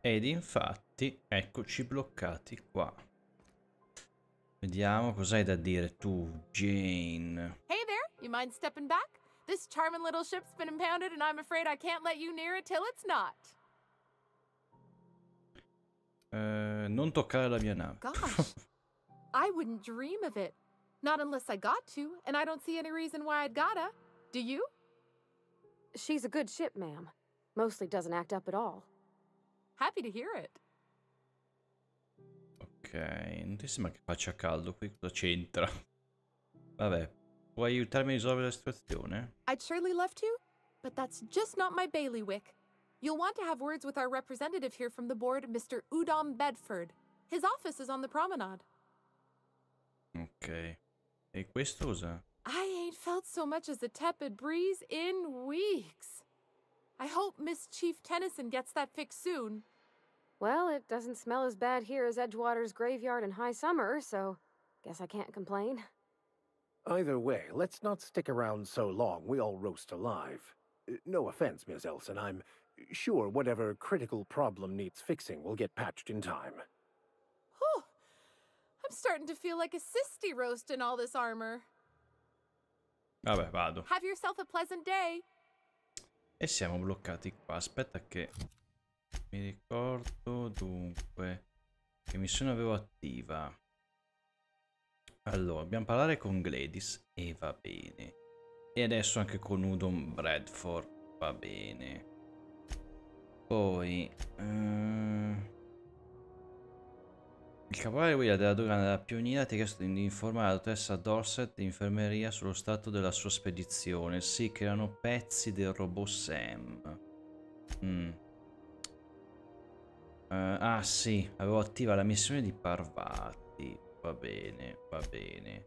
Ed infatti, eccoci bloccati qua. Vediamo cos'hai da dire tu, Jane. Hey there, you mind stepping back? This charming little ship's been impounded and I'm afraid I can't let you near it till it's not. Eh, non toccare la mia nave. Gosh, I wouldn't dream of it. Not unless I got to, and I don't see any reason why I'd gotta. Do you? She's a good ship, ma'am. Mostly doesn't act up at all. Happy to hear it. Ok, non ti sembra che faccia caldo qui? Cosa c'entra? Vabbè, puoi aiutarmi a risolvere la situazione? I'd surely love to, but that's just not my bailiwick. You'll want to have words with our representative here from the board, Mr. Udom Bedford. His office is on the promenade. Ok. E questo cosa? I ain't felt so much as a tepid breeze in weeks. I hope Miss Chief Tennyson gets that fixed soon. Well, it doesn't smell as bad here as Edgewater's graveyard in high summer, so guess I can't complain. Either way, let's not stick around so long we all roast alive. Uh, No offense, Miss Elson, I'm sure whatever critical problem needs fixing will get patched in time. Whew. I'm starting to feel like a sisty roast in all this armor. Vabbè, vado. Have yourself a pleasant day. E siamo bloccati qua. Aspetta che mi ricordo dunque che missione avevo attiva. Allora, dobbiamo parlare con Gladys e va bene. E adesso anche con Udon Bradford, va bene. Poi eh, il caporale William della dogana della pioniera ti ha chiesto di informare la dottoressa Dorset di infermeria sullo stato della sua spedizione. Sì, che erano pezzi del robot Sam. Mm. Eh, ah sì, avevo attiva la missione di Parvati. Va bene, va bene.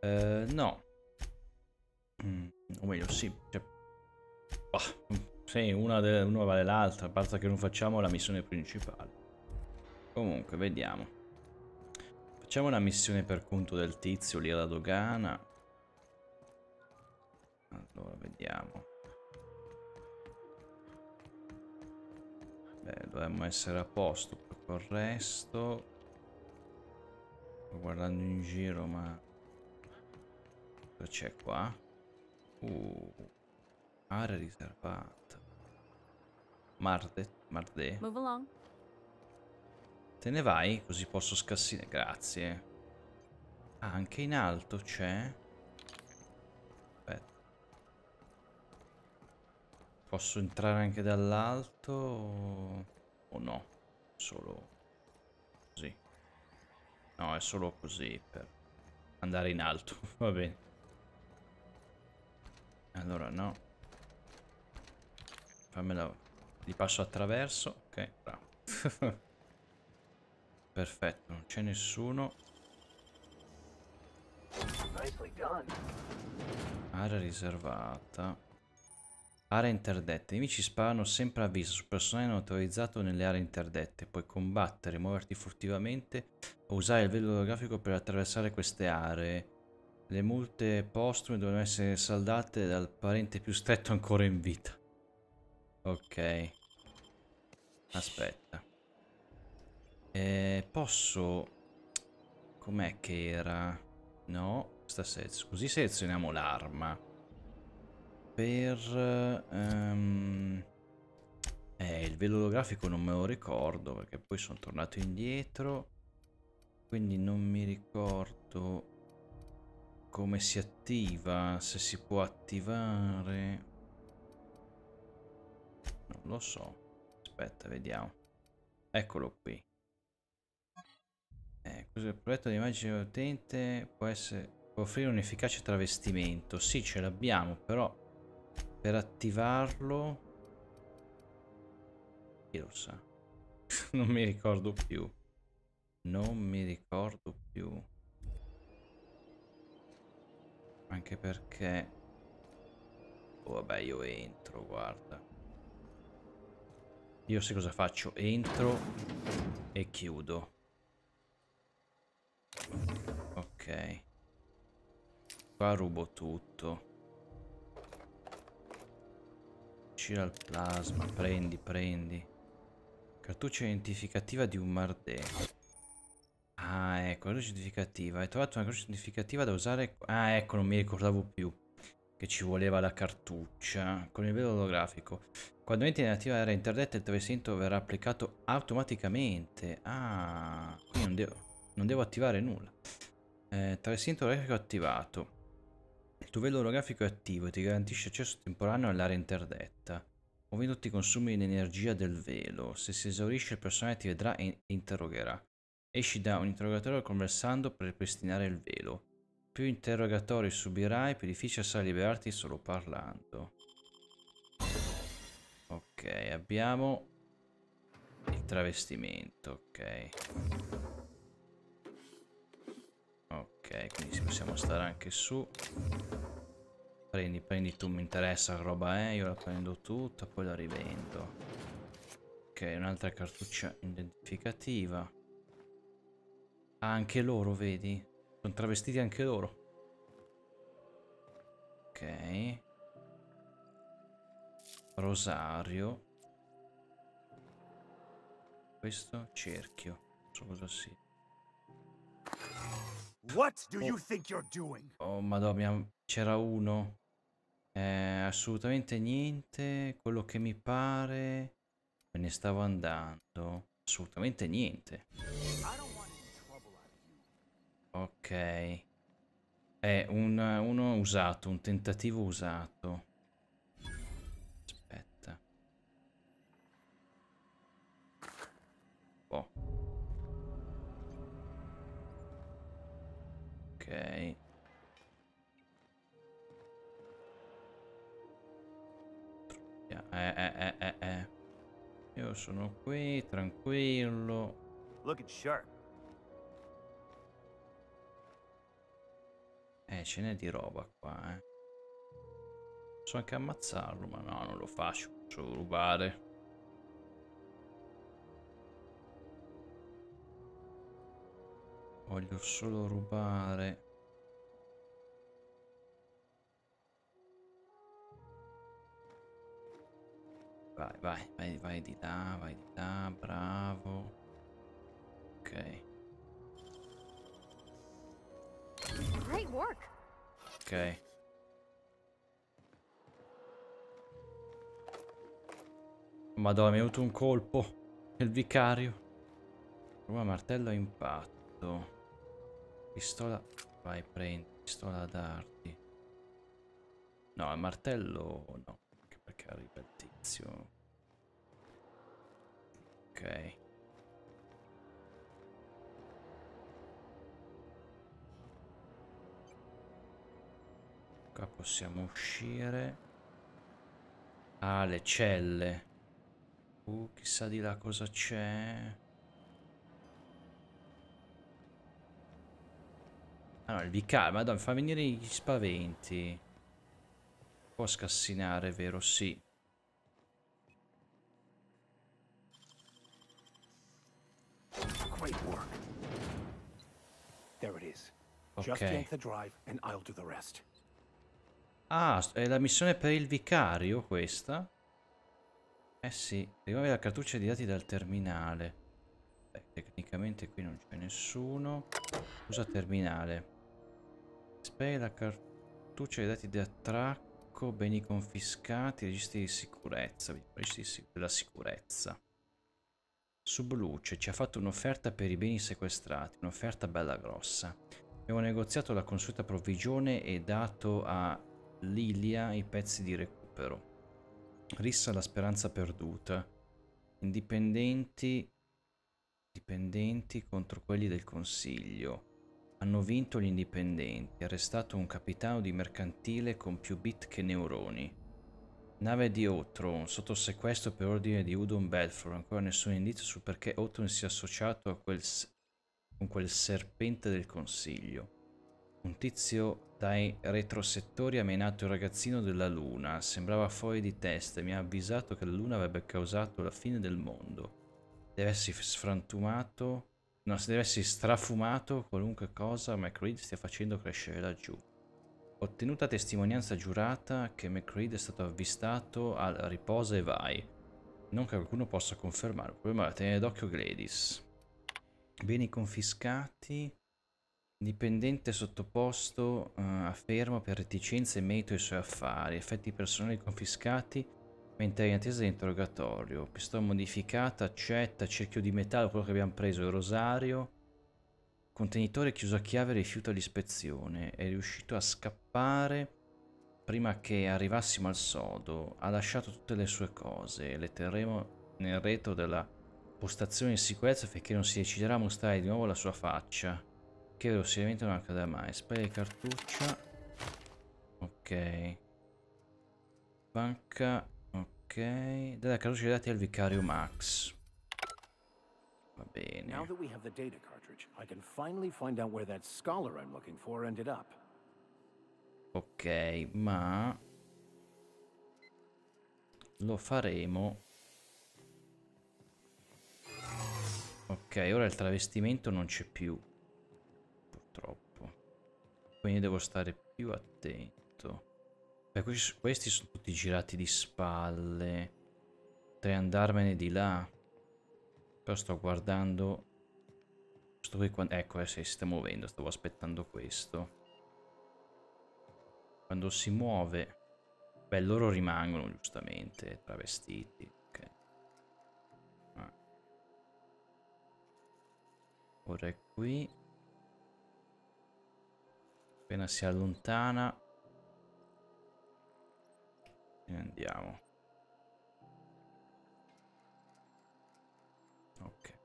Eh, no. Mm, o meglio, sì. Cioè, bah, sì, una, una vale l'altra, basta che non facciamo la missione principale. Comunque, vediamo. Facciamo una missione per conto del tizio lì alla dogana. Allora, vediamo. Beh, dovremmo essere a posto poi col resto. Sto guardando in giro, ma... Cosa c'è qua? Uh, area riservata. Marde, Marde. Move along. Te ne vai? Così posso scassare. Grazie. Ah, anche in alto c'è. Posso entrare anche dall'alto o no? Solo così. No, è solo così per andare in alto. Va bene. Allora no. Fammela. Li passo attraverso. Ok, bravo. Perfetto, non c'è nessuno. Area riservata. Area interdette. I nemici sparano sempre a viso sul personale non autorizzato nelle aree interdette. Puoi combattere, muoverti furtivamente o usare il velo olografico per attraversare queste aree. Le multe postume devono essere saldate dal parente più stretto ancora in vita. Ok. Aspetta. Eh, posso... Com'è che era? No, sta sez- così selezioniamo l'arma. Per... ehm, Eh, il velo olografico non me lo ricordo perché poi sono tornato indietro. Quindi non mi ricordo come si attiva, se si può attivare. Non lo so. Aspetta, vediamo. Eccolo qui. Eh, il progetto di immagine utente può essere può offrire un efficace travestimento. Sì, ce l'abbiamo, però per attivarlo chi lo sa. non mi ricordo più. Non mi ricordo più. Anche perché oh, vabbè, io entro, guarda. Io sai cosa faccio? Entro e chiudo. Ok. Qua rubo tutto. Gira il plasma, prendi, prendi. Cartuccia identificativa di un Mardè. Ah, ecco, cartuccia identificativa. Hai trovato una cartuccia identificativa da usare... Ah, ecco, non mi ricordavo più che ci voleva la cartuccia con il velo olografico. Quando entri nell'attiva area interdetta il travestimento verrà applicato automaticamente. Ah, quindi non devo, non devo attivare nulla. Eh, travestimento olografico attivato. Il tuo velo olografico è attivo e ti garantisce accesso temporaneo all'area interdetta. Muovendo ti consumi l'energia del velo. Se si esaurisce il personaggio ti vedrà e interrogherà. Esci da un interrogatorio conversando per ripristinare il velo. Più interrogatori subirai, più difficile sarà liberarti solo parlando. Ok, abbiamo il travestimento, ok. Quindi possiamo stare anche su. Prendi, prendi tu, mi interessa che roba è, io la prendo tutta, poi la rivendo. Ok, un'altra cartuccia identificativa. Anche loro, vedi? Sono travestiti anche loro. Ok. Rosario. Questo cerchio. Non so cosa sia. What do you think you're doing? Oh, madonna, c'era uno. Eh, assolutamente niente. Quello che mi pare. Me ne stavo andando. Assolutamente niente. Ok. È un, uno usato, un tentativo usato. Ok. Eh, eh, eh, eh, eh. Io sono qui, tranquillo. Looking sharp. Eh, ce n'è di roba qua, eh. Posso anche ammazzarlo, ma no, non lo faccio. Posso rubare. Voglio solo rubare. Vai, vai, vai, vai di là, vai di là, bravo. Ok. Ok. Madonna, mi è venuto un colpo. Il vicario. Ruba martello a impatto. Pistola. Vai, prendi. Pistola ad arti. No, il martello no. Anche perché arriva il tizio. Ok. Qua possiamo uscire. Ah, le celle. Uh, chissà di là cosa c'è. Ah no, il vicario, madonna, fa venire gli spaventi. Può scassinare, vero? Sì. Great work. There it is. Just Ok. yank the drive and I'll do the rest. Ah, è la missione per il vicario questa? Eh sì, rimuovi la cartuccia di dati dal terminale. Beh, tecnicamente qui non c'è nessuno. Usa terminale. Spegni la cartuccia di dati di attracco, beni confiscati, registri di sicurezza. Registri della sicurezza. Subluce ci ha fatto un'offerta per i beni sequestrati, un'offerta bella grossa. Abbiamo negoziato la consueta provvigione e dato a Lilia i pezzi di recupero. Rissa la speranza perduta. Indipendenti dipendenti contro quelli del consiglio. Hanno vinto gli indipendenti, arrestato un capitano di mercantile con più bit che neuroni. Nave di Outron, sotto sequestro per ordine di Udon Belfort, ancora nessun indizio sul perché Outron sia associato a quel con quel serpente del consiglio. Un tizio dai retrosettori ha menato il ragazzino della luna, sembrava fuori di testa e mi ha avvisato che la luna avrebbe causato la fine del mondo. Deve essersi sfrantumato, no, se deve essersi strafumato qualunque cosa McReed stia facendo crescere laggiù. Ottenuta testimonianza giurata che McReed è stato avvistato al riposa e vai. Non che qualcuno possa confermare. Il problema è tenere d'occhio Gladys. Beni confiscati. Dipendente sottoposto uh, a fermo per reticenze in merito ai suoi affari. Effetti personali confiscati mentre in attesa di interrogatorio. Pistola modificata, accetta, cerchio di metallo, quello che abbiamo preso, il rosario. Contenitore chiuso a chiave rifiuta l'ispezione. È riuscito a scappare prima che arrivassimo al sodo. Ha lasciato tutte le sue cose. Le terremo nel retro della postazione di sicurezza finché non si deciderà a mostrare di nuovo la sua faccia. Che verosimilmente non accadrà mai. Spray di cartuccia. Ok. Banca. Ok. Della cartuccia dati al vicario Max. Va bene. Now that we have the data cartridge, I can finally find out where that scholar I'm looking for ended up. Ok, ma lo faremo. Ok, ora il travestimento non c'è più. Purtroppo. Quindi devo stare più attento. Beh, questi, sono tutti girati di spalle. Potrei andarmene di là. Però sto guardando... Sto qui quando... Ecco, adesso si sta muovendo. Stavo aspettando questo. Quando si muove... Beh, loro rimangono giustamente travestiti. Ok. Ah. Ora è qui. Appena si allontana... E andiamo. Ok.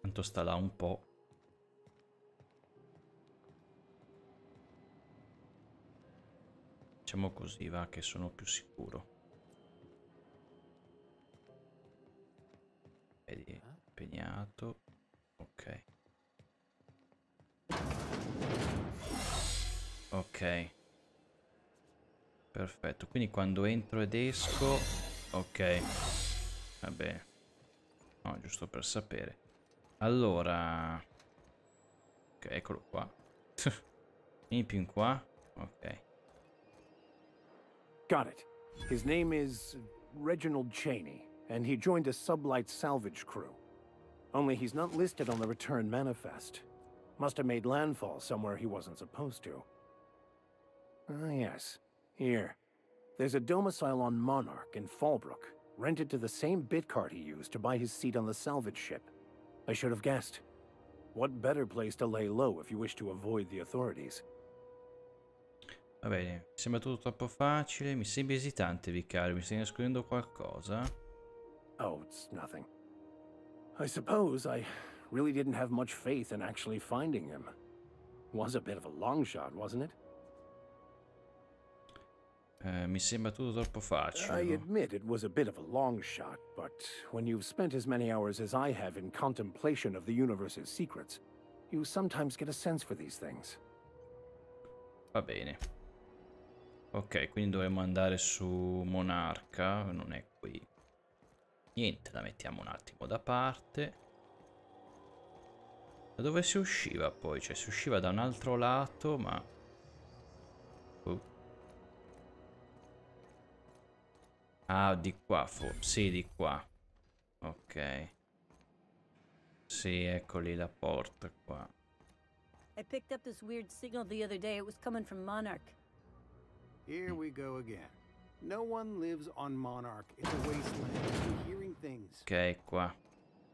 Tanto sta là un po'. Facciamo così, va, che sono più sicuro. Vedi, impegnato. Ok. Ok. Perfetto, quindi quando entro ed esco... Ok. Vabbè. No, giusto per sapere. Allora... Ok, eccolo qua. Vieni più in qua. Ok. Got it. His name is Reginald Cheney, and he joined a sublight salvage crew. Only he's not listed on the return manifest. Must have made landfall somewhere he wasn't supposed to. Ah, yes. Here. There's a domicile on Monarch in Fallbrook, rented to the same bit card he used to buy his seat on the salvage ship. I should have guessed. What better place to lay low if you wish to avoid the authorities? Va bene, mi sembra tutto troppo facile, mi sembra esitante vicario, mi stai nascondendo qualcosa? Oh, it's nothing. I suppose I really didn't have much faith in actually finding him. Was a bit of a long shot, wasn't it? Eh, mi sembra tutto troppo I facile. admit it was a bit of a long shot, but when you've spent as many hours as I have in contemplation of the universe's secrets, you sometimes get a sense for these things. Va bene. Ok, quindi dovremmo andare su Monarca, non è qui. Niente, la mettiamo un attimo da parte. Da dove si usciva poi? Cioè si usciva da un altro lato, ma... Ah, di qua, forse. Sì, di qua. Ok. Sì, eccoli la porta qua. I picked up this weird signal the other day. It was coming from Monarch. Here we go again. No one lives on Monarch. It's a wasteland. We're hearing things. Ok, qua.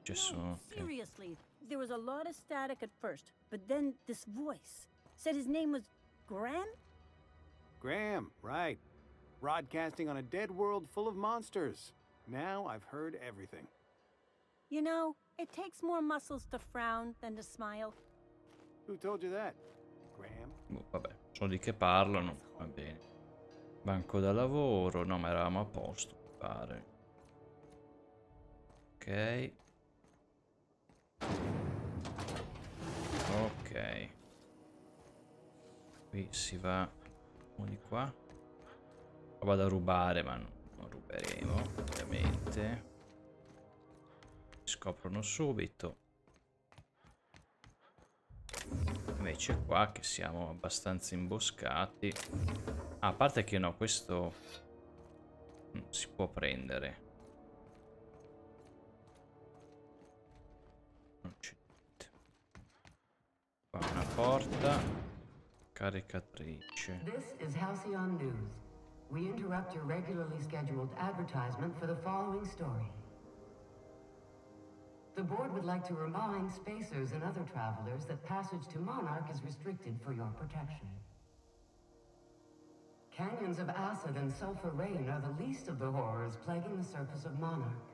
Ci No, sono... ok. seriously. There was a lot of static at first, but then this voice said his name was Graham? Graham, right. Broadcasting on a dead world full of monsters. Now I've heard everything. You know, it takes more muscles to frown than to smile. Who told you that? Graham? Boh, vabbè, sono di che parlano. Va bene. Banco da lavoro. No, ma eravamo a posto, mi pare. Ok. Ok. Qui si va uno di qua. Roba da rubare, ma non, ruberemo, ovviamente. Scoprono subito. Invece qua che siamo abbastanza imboscati. Ah, a parte che no, questo... Si può prendere. Non c'è niente. Qua una porta. Caricatrice. This is Halcyon News. We interrupt your regularly scheduled advertisement for the following story. The board would like to remind spacers and other travelers that passage to Monarch is restricted for your protection. Canyons of acid and sulfur rain are the least of the horrors plaguing the surface of Monarch.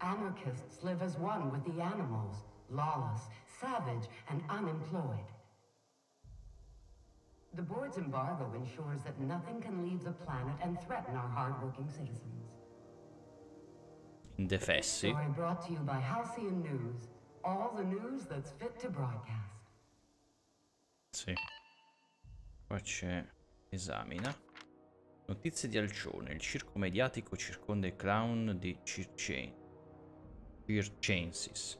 Anarchists live as one with the animals, lawless, savage, and unemployed. The board's embargo ensures that nothing can leave the planet and threaten our hardworking citizens. Indefessi. Story brought to you by Halcyon News. All the news that's fit to broadcast. Sì. Qua c'è esamina. Notizie di Alcione. Il circo mediatico circonda il clown di Circe... Circensis.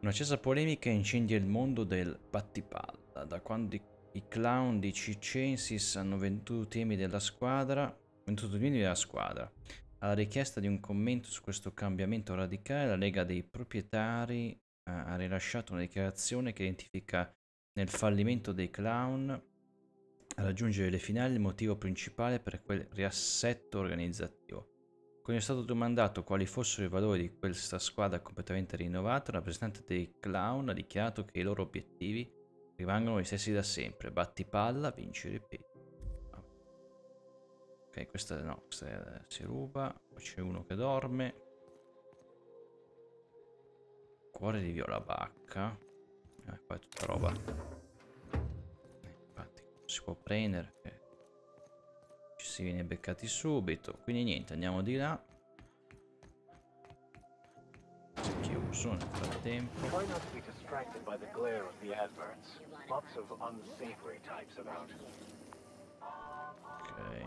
Un'accesa polemica incendia il mondo del battipalla. Da quando i, i clown di Circensis hanno venduto temi della squadra... Venduto temi della squadra. Alla richiesta di un commento su questo cambiamento radicale, la Lega dei proprietari eh, ha rilasciato una dichiarazione che identifica nel fallimento dei clown a raggiungere le finali il motivo principale per quel riassetto organizzativo. Quando è stato domandato quali fossero i valori di questa squadra completamente rinnovata, il rappresentante dei clown ha dichiarato che i loro obiettivi rimangono gli stessi da sempre, batti palla, vinci ripeti. Ok, questa no, questa si ruba, poi c'è uno che dorme. Cuore di viola bacca. Eh, qua è tutta roba. Eh, Infatti si può prendere. perché Ci si viene beccati subito. Quindi niente, andiamo di là. Si è chiuso nel frattempo. Try not to be distracted by the glare of the adverts. Lots of unsavory types about. Ok.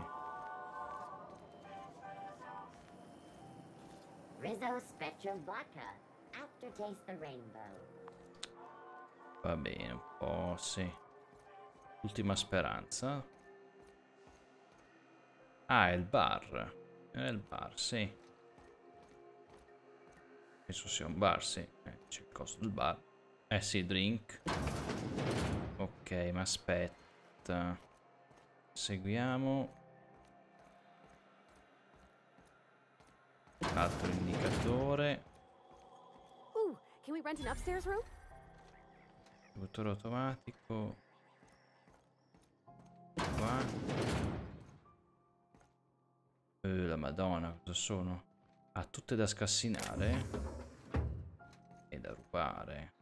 Rizzo Spectrum Vodka. Aftertaste the rainbow. Va bene, un po' sì. Ultima speranza. Ah, è il bar. È il bar, sì. Penso sia un bar, sì. Eh, c'è il costo del bar. Eh sì, drink. Ok, ma aspetta. Seguiamo. Altro indicatore. Ooh, can we rent an upstairs room? Motore automatico. Qua. Eh, la madonna, cosa sono? Ah, tutte da scassinare. E da rubare.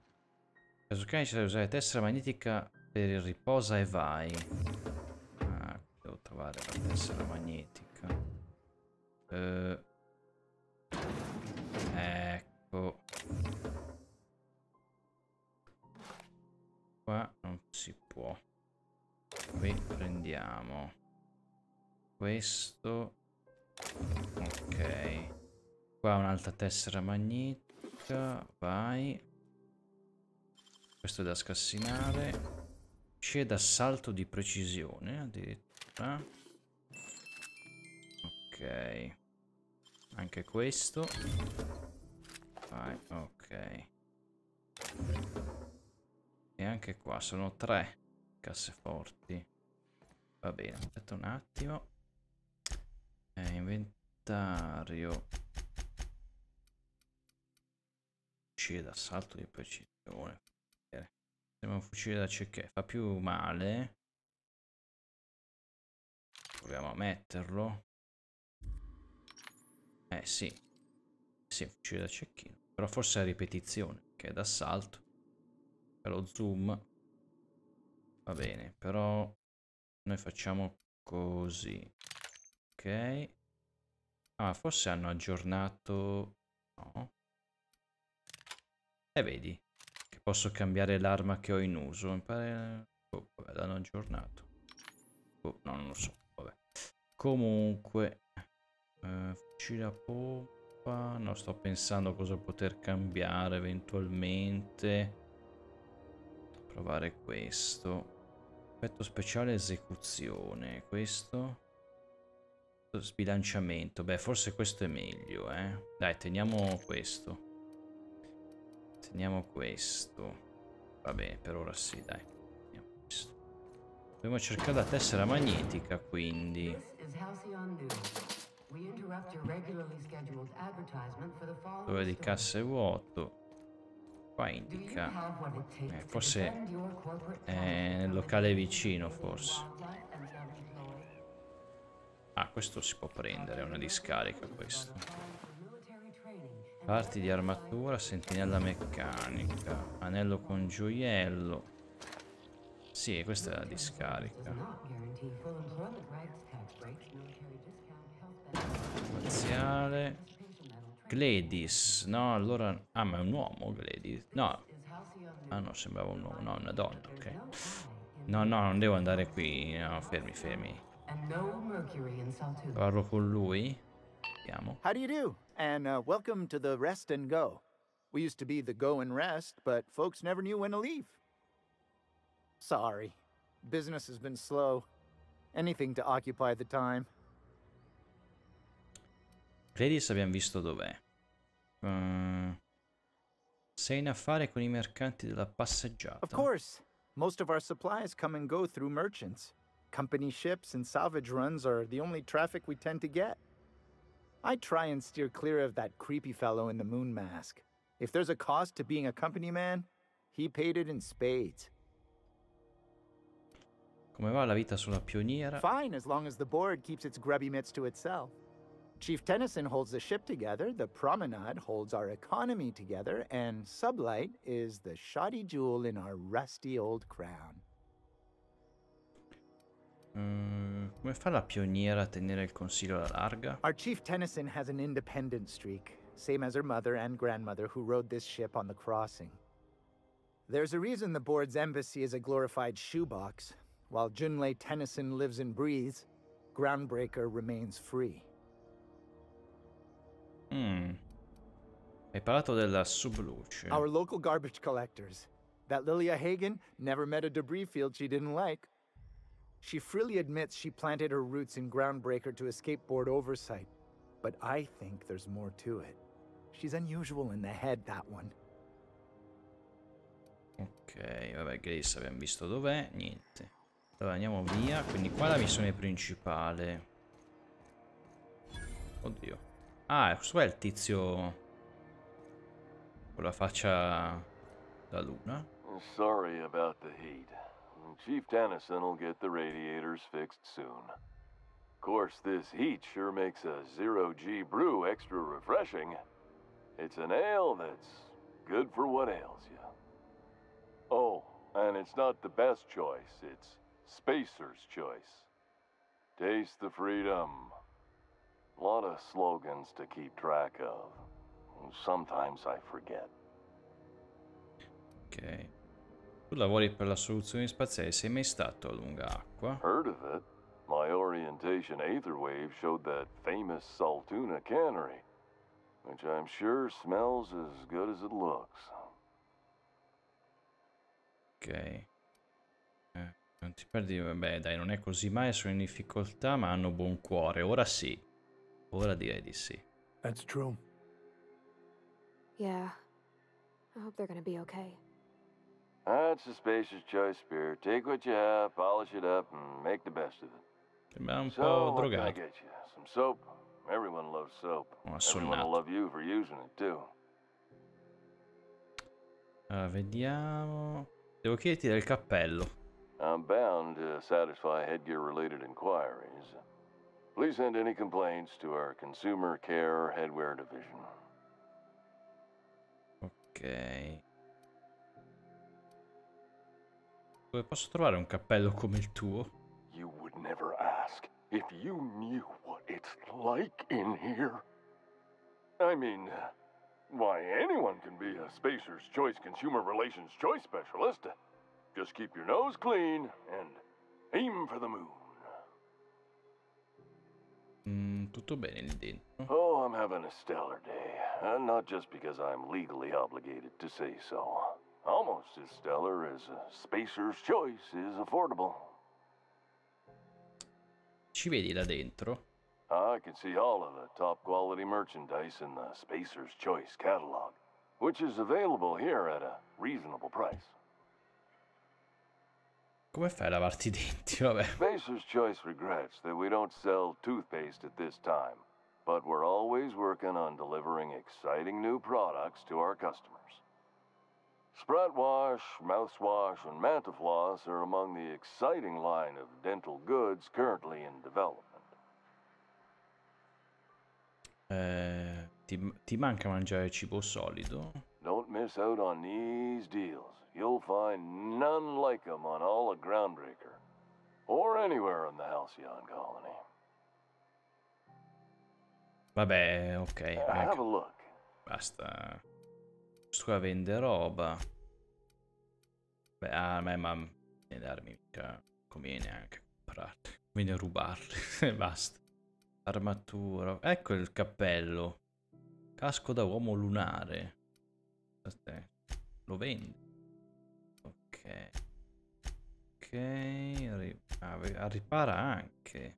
Giocare c'è da usare tessera magnetica per il riposa e vai. Ah, devo trovare la tessera magnetica. Eh. Ecco. Qua non si può. Qui prendiamo questo. Ok. Qua un'altra tessera magnetica. Vai. Questo è da scassinare. C'è d'assalto di precisione addirittura. Ok. Anche questo. Vai, ok. E anche qua sono tre casseforti. Va bene, aspetta un attimo. Eh, inventario. Fucile d'assalto di precisione. Sembra un fucile da cecche. Fa più male. Proviamo a metterlo. Eh sì. Sì, fucile da cecchino. Però forse è ripetizione, che è d'assalto. Lo zoom. Va bene, però noi facciamo così. Ok. Ah, forse hanno aggiornato... No. E vedi che posso cambiare l'arma che ho in uso. Mi pare... Oh, vabbè, l'hanno aggiornato. Oh, no, non lo so. Vabbè. Comunque... Eh, fucile a pompa... No, sto pensando cosa poter cambiare eventualmente. Provare questo. Effetto speciale esecuzione. Questo. Sbilanciamento. Beh, forse questo è meglio, eh. Dai, teniamo questo. Teniamo questo. Vabbè, per ora sì, dai. Teniamo questo. Dobbiamo cercare la tessera magnetica, quindi. Dove di cassa è vuoto. Qua indica. Eh, forse è nel locale vicino, forse. Ah, questo si può prendere, è una discarica questo. Parti di armatura, sentinella meccanica, anello con gioiello. Sì, questa è la discarica. Spaziale. Gladys, no, allora... Ah, ma è un uomo Gladys. No, ah no, sembrava un uomo, no, una donna, ok. No No, no, non devo andare qui, no, fermi, fermi. Parlo con lui. How do you do? And uh, welcome to the Rest and Go. We used to be the Go and Rest, but folks never knew when to leave. Sorry. Business has been slow. Anything to occupy the time. Gladys abbiamo visto dov'è. Uh, sei in affare con i mercanti della passeggiata. Of course. Most of our supplies come and go through merchants. Company ships and salvage runs are the only traffic we tend to get. I try and steer clear of that creepy fellow in the moon mask. If there's a cost to being a company man, he paid it in spades. Come va la vita sulla pioniera? Fine, as long as the board keeps its grubby mitts to itself. Chief Tennyson holds the ship together, the Promenade holds our economy together, and Sublight is the shoddy jewel in our rusty old crown. Mm, come fa la pioniera a tenere il consiglio alla larga? Our Chief Tennyson has an independent streak, same as her mother and grandmother who rode this ship on the crossing. There's a reason the board's embassy is a glorified shoebox. While Junlei Tennyson lives and breathes, Groundbreaker remains free. Mm. Hai parlato della subluce. Our local garbage collectors. That Lilia Hagen never met a debris field she didn't like. She freely admits she planted her roots in Groundbreaker to escape board oversight. But I think there's more to it. She's unusual in the head, that one. Ok, vabbè, Grace abbiamo visto dov'è, niente. Allora andiamo via, quindi qua è la missione principale. Oddio. Ah, questo qua è il tizio con la faccia da luna. Sorry about the heat. Chief Tennyson will get the radiators fixed soon. Of course, this heat sure makes a zero G brew extra refreshing. It's an ale that's good for what ails you. Oh, and it's not the best choice, it's Spacer's choice. Taste the freedom. A lot of slogans to keep track of. Sometimes I forget. Ok. Tu lavori per la soluzione spaziale, sei mai stato a lunga acqua? Heard of it? My orientation aether wave showed that famous Saltuna cannery, which I'm sure smells as good as it looks. Ok. Eh, non ti perdi, vabbè dai, non è così mai, sono in difficoltà ma hanno buon cuore. Ora sì. Ora direi di sì. That's true. Yeah. I hope they're gonna be okay. That's a spacious choice, Spirit. Take what you have, polish it up, and make the best of it. Sembra un So, po' what can I get you? Some soap? Everyone loves soap. Oh, Everyone will love you for using it, too. Allora, vediamo. Devo chiederti del cappello. I'm bound to satisfy headgear-related inquiries. Please send any complaints to our Consumer Care Headwear Division. Ok. Dove posso trovare un cappello come il tuo? You would never ask if you knew what it's like in here. I mean, uh, why, anyone can be a Spacer's Choice Consumer Relations Choice Specialist. Just keep your nose clean and aim for the moon. Mm, tutto bene lì dentro. Oh, I'm having a stellar day. And not just because I'm legally obligated to say so. Almost as stellar as a Spacer's Choice is affordable. Ci vedi dentro? I can see all of the top quality merchandise in the Spacer's Choice catalog, which is available here at a reasonable price. Come fai a lavarti i denti? Vabbè. Spacer's Choice regrets that we don't sell toothpaste at this time, but we're always working on delivering exciting new products to our customers. Sprat Wash, Mouthwash, and Mantafloss are among the exciting line of dental goods currently in development. Eh, ti, ti manca mangiare cibo solido? Don't miss out on these deals. You'll find none like them on all of Groundbreaker, or anywhere in the Halcyon colony. Vabbè, ok. Uh, have a look. Basta. Qua vende roba. Beh, a me ma viene darmi mica conviene anche comprarle. Conviene rubarle. Basta. Armatura. Ecco il cappello. Casco da uomo lunare. Lo vendi. Ok. Ok. ri- ah, ve- ripara anche.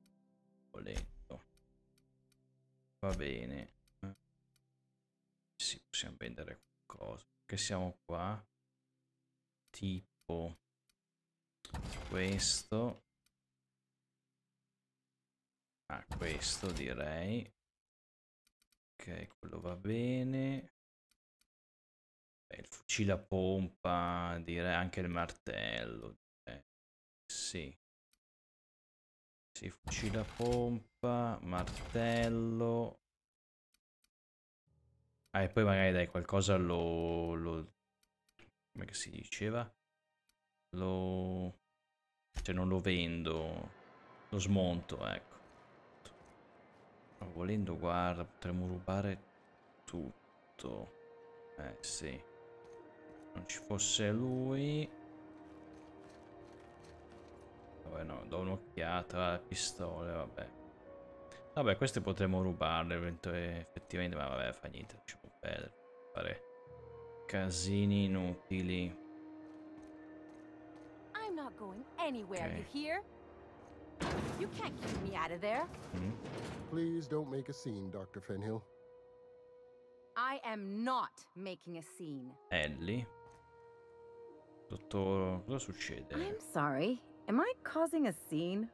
Volendo. Va bene. Sì, possiamo vendere qualcosa. Che siamo qua. Tipo questo. Ah, questo direi. Ok, quello va bene. Beh, il fucile a pompa, direi anche il martello. direi. Sì. Sì, fucile a pompa, martello. Ah, e poi magari dai qualcosa lo... lo come si diceva? Lo... Cioè non lo vendo, lo smonto, ecco. Volendo, guarda, potremmo rubare tutto. Eh, sì. Non ci fosse lui. Vabbè, no, do un'occhiata alle pistole, vabbè. Vabbè, queste potremmo rubarle, effettivamente, ma vabbè, fa niente, può perdere. Fare casini inutili. I'm not going anywhere, Okay. you hear? You can't keep me out of there. Mm. Please don't make a scene, Dr. Fenhill. I am not making a scene. Ellie. Dottore, cosa succede? I'm sorry. Am I causing a scene?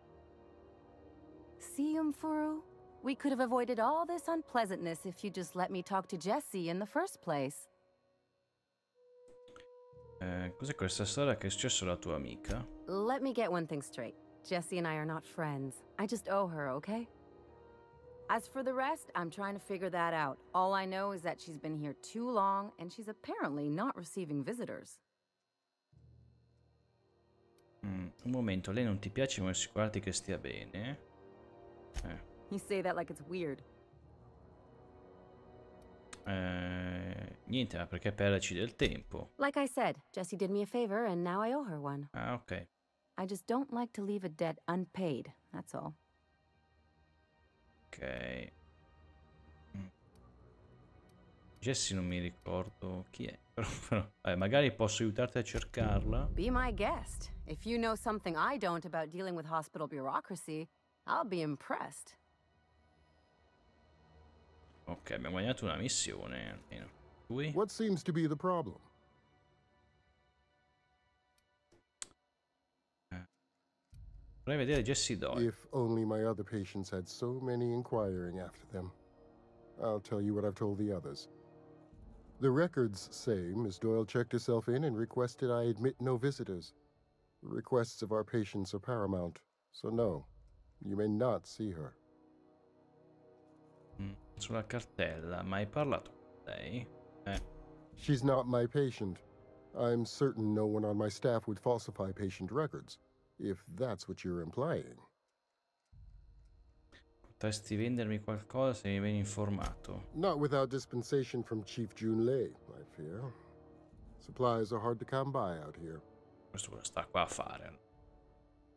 See, Umfuru? We could have avoided all this unpleasantness if you just let me talk to Jesse in the first place. Eh, cos'è questa storia che è successo alla tua amica? Let me get one thing straight. Jessie and I are not friends. I just owe her, okay? As for the rest, I'm trying to figure that out. All I know is that she's been here too long, and she's apparently not receiving visitors. Mm, un momento, lei non ti piace, vuoi assicurarti che stia bene? Eh. You say that like it's weird. Eh, niente, ma perché perderci del tempo? Like I said, Jessie did me a favor, and now I owe her one. Ah, ok. I just don't like to leave a debt unpaid, that's all. Ok. Mm. Jessie non mi ricordo chi è, però, però, eh, magari posso aiutarti a cercarla. Be my guest. If you know something I don't about dealing with hospital bureaucracy, I'll be impressed. Ok, abbiamo guadagnato una missione almeno. Lui? What seems to be the problem? Eh. Vorrei vedere Jessie Doyle. If only my other patients had so many inquiring after them. I'll tell you what I've told the others. The records say Miss Doyle checked herself in and requested I admit no visitors. The requests of our patients are paramount, so no, you may not see her. Sulla cartella, ma hai parlato con lei? Eh, She's not my patient. I'm certain no one on my staff would falsify patient records, if that's what you're implying. potresti vendermi qualcosa se mi vieni informato. Not without dispensation from Chief Jun Lei, I fear. Supplies are hard to come by out here. Questo cosa sta qua a fare?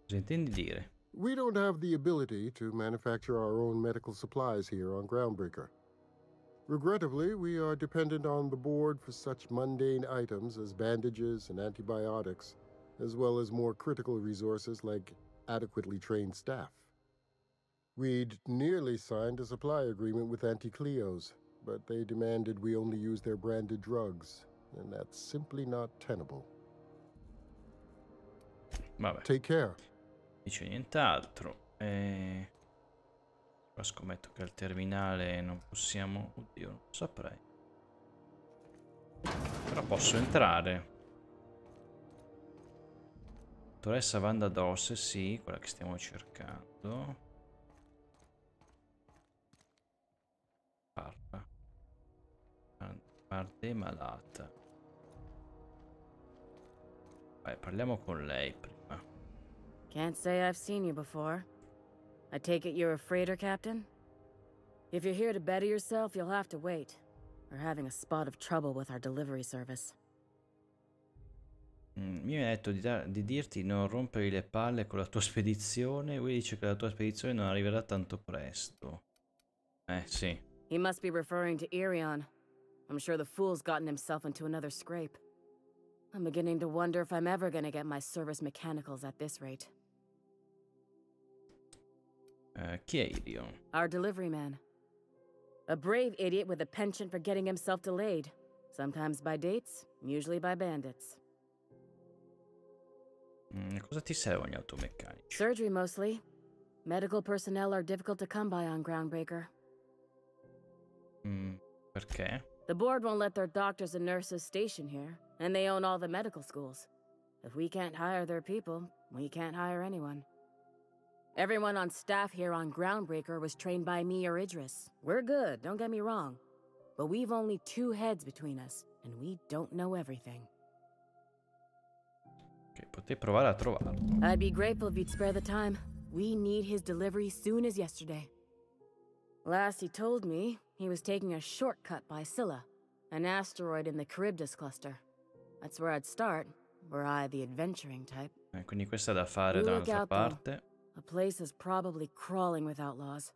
Cosa intendi dire? We don't have the ability to manufacture our own medical supplies here on Groundbreaker. Regrettably, we are dependent on the board for such mundane items as bandages and antibiotics, as well as more critical resources like adequately trained staff. We'd nearly signed a supply agreement with Anti-Cleos, but they demanded we only use their branded drugs, and that's simply not tenable. Vabbè. Take care. Dice nient'altro. E... Qua scommetto che al terminale non possiamo... Oddio, non saprei. Però posso entrare. Dottoressa Vanda Dosse, sì, quella che stiamo cercando. Parla. Parte malata. Vai, parliamo con lei prima. Can't say I've seen you before. I take it you're a freighter captain? If you're here to better yourself, you'll have to wait. We're having a spot of trouble with our delivery service. Mm, mi hai detto di, di dirti non rompere le palle con la tua spedizione. Lui dice che la tua spedizione non arriverà tanto presto. Eh sì. He must be referring to Irion. I'm sure the fool's gotten himself into another scrape. I'm beginning to wonder if I'm ever gonna get my service mechanicals at this rate. Chi è Irion? Our delivery man. A brave idiot with a penchant for getting himself delayed. Sometimes by dates, usually by bandits. Mm, cosa ti servono gli automeccanici? Surgery mostly. Medical personnel are difficult to come by on Groundbreaker. Mm, perché? The board won't let their doctors and nurses station here, and they own all the medical schools. If we can't hire their people, we can't hire anyone. Everyone on staff here on Groundbreaker was trained by me or Idris. We're good, don't get me wrong. But we've only two heads between us, and we don't know everything. Che potei provare a trovarlo. I'd be grateful if you'd spare the time. We need his delivery soon as yesterday. Last he told me, he was taking a shortcut by Scylla, an asteroid in the Charybdis cluster. That's where I'd start, were I the adventuring type. Eh, quindi questa è da fare da un'altra parte. A place is probably crawling with outlaws.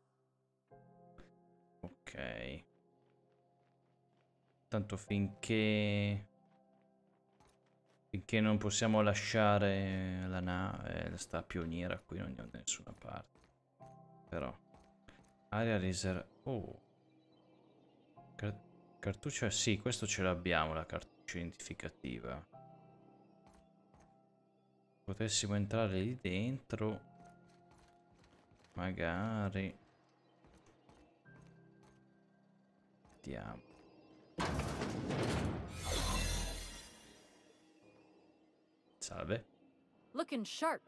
Ok. Tanto finché... Finché non possiamo lasciare la nave, sta pioniera qui non andiamo da nessuna parte. Però... Area riserva... Oh. Car- cartuccia... Sì, questo ce l'abbiamo, la cartuccia identificativa. Potessimo entrare lì dentro... Magari... Vediamo. Salve. Looking sharp.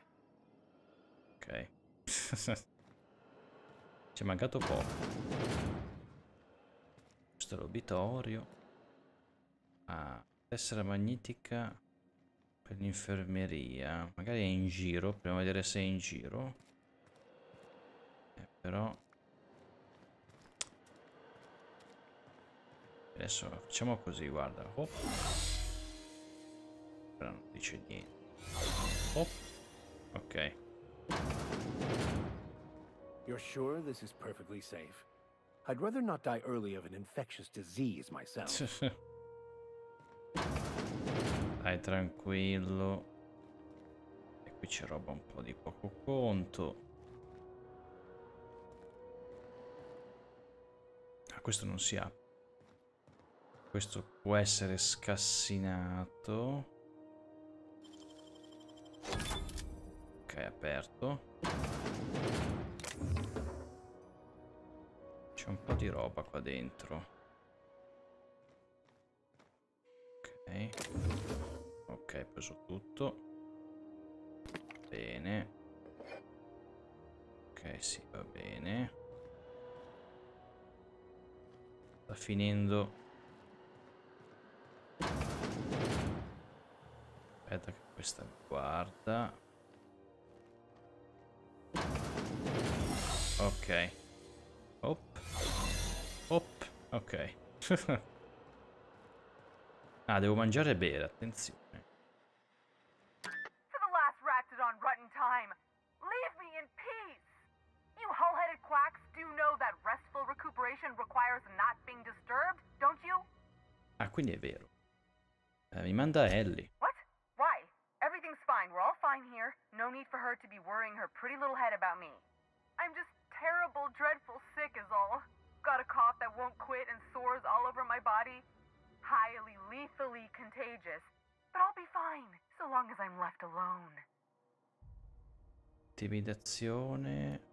Ok. Ci è mancato poco. Questo è l'obitorio. Ah, tessera magnetica per l'infermeria. Magari è in giro. Proviamo a vedere se è in giro. Però... Adesso facciamo così, guarda. Hop. Però non dice niente. Hop. Ok. You're sure this is perfectly safe? I'd rather not die early of an infectious disease myself. Dai, tranquillo. E qui c'è roba un po' di poco conto. Questo non si apre. Questo può essere scassinato. Ok, aperto. C'è un po' di roba qua dentro. Ok. Ok, preso tutto. Bene. Ok, sì, va bene. Sta finendo. Aspetta che questa guarda. Ok. Op. Op. Ok. ah, devo mangiare e bere, attenzione. Requires not disturbed, don't you? Ah, quindi è vero. Eh, mi manda Ellie. What? Why? Everything's fine. We're all fine here. No need for her to be worrying her pretty little head about me. I'm just terrible, dreadful sick is all. Got a cough that won't quit and sores all over my body. Highly lethally contagious. But I'll be fine, so long as I'm left alone. Intimidazione.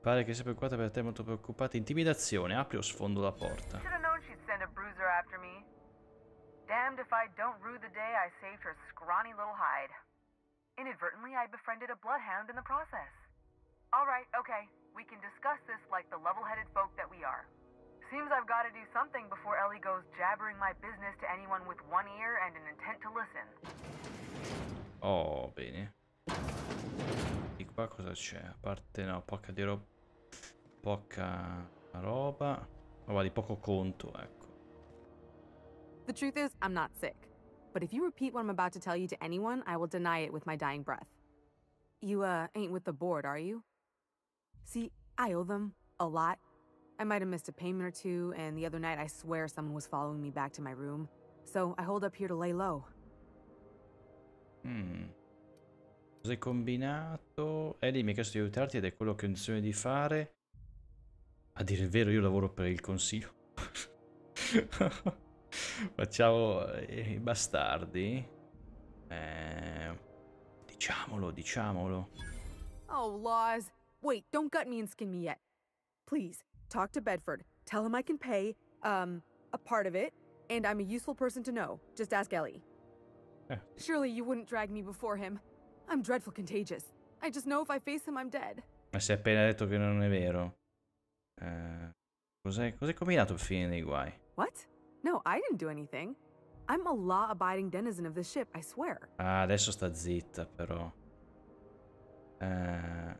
Pare che sia preoccupata per te, molto preoccupata. Intimidazione, apri o sfondo la porta. Damned if I don't rue the day I saved her scrawny little hide. Inadvertently, I befriended a bloodhound in the process. Alright, okay. We can discuss this like the level-headed folk that we are. Seems I've got to do something before Ellie goes jabbering my business to anyone with one ear and an intent to listen. Oh, bene. Qua cosa c'è? A parte no, poca di roba. Poca roba. Roba di poco conto, ecco. The truth is, I'm not sick. But if you repeat what I'm about to tell you to anyone, I will deny it with my dying breath. You, uh, ain't with the board, are you? See, I owe them a lot. I might have missed a payment or two, and the other night I swear someone was following me back to my room. So I hold up here to lay low. Hmm. Cos'hai combinato? Ellie mi ha chiesto di aiutarti ed è quello che ho intenzione di fare. A dire il vero, io lavoro per il consiglio. Facciamo eh, i bastardi. Eh, diciamolo, diciamolo. Oh, laws. Wait, don't gut me and skin me yet. Please, talk to Bedford. Tell him I can pay, um, a part of it, and I'm a useful person to know. Just ask Ellie. Eh. Surely you wouldn't drag me before him. I'm dreadful contagious. I just know if I face him, I'm dead. Ma si è appena detto che non è vero. Eh, cos'hai, cos'hai combinato per finire nei guai? What? No, I didn't do anything. I'm a law abiding denizen of this ship, I swear. Ah, adesso sta zitta però. Eh,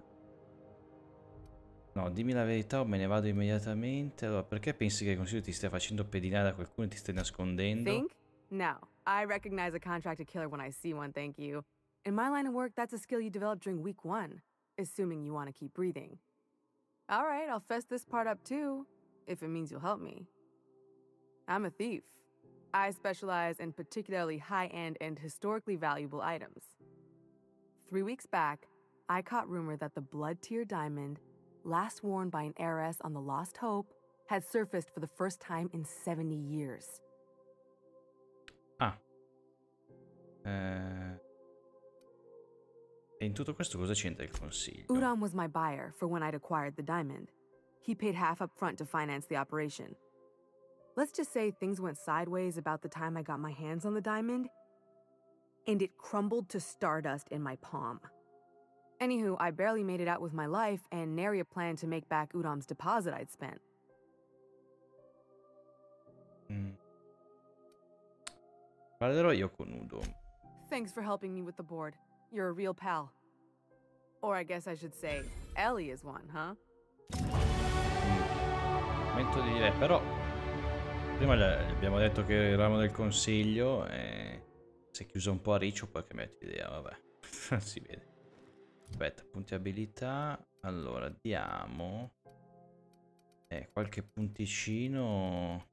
no, dimmi la verità o me ne vado immediatamente. Allora, perché pensi che il consiglio ti stia facendo pedinare da qualcuno e ti stai nascondendo? Think? No. I recognize a contracted killer when I see one, thank you. In my line of work, that's a skill you develop during week one, assuming you want to keep breathing. All right, I'll fess this part up too, if it means you'll help me. I'm a thief. I specialize in particularly high end and historically valuable items. Three weeks back, I caught rumor that the Blood Tier diamond, last worn by an heiress on the Lost Hope, had surfaced for the first time in 70 years. Ah. Eh, E in tutto questo cosa c'entra il consiglio? Udon was my buyer for when I'd acquired the diamond. He paid half up front to finance the operation. Let's just say things went sideways about the time I got my hands on the diamond, and it crumbled to stardust in my palm. Anywho, I barely made it out with my life, and nary a plan to make back Udom's deposit I'd spent. Mm. Parlerò io con Udo. Thanks for helping me with the board. You're a real pal. Or I guess I should say, Ellie is one, huh? Momento di dire, però prima gli abbiamo detto che eravamo del consiglio e si è chiuso un po' a riccio poi che metti idea, vabbè. si vede. Aspetta, punti abilità. Allora, diamo eh, qualche punticino.